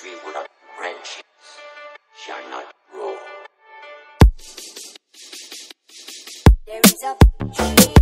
tree without branches shall not grow. There is a tree.